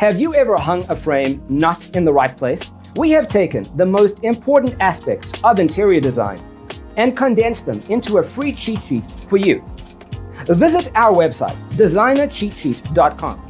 Have you ever hung a frame not in the right place? We have taken the most important aspects of interior design and condensed them into a free cheat sheet for you. Visit our website, designercheatsheet.com.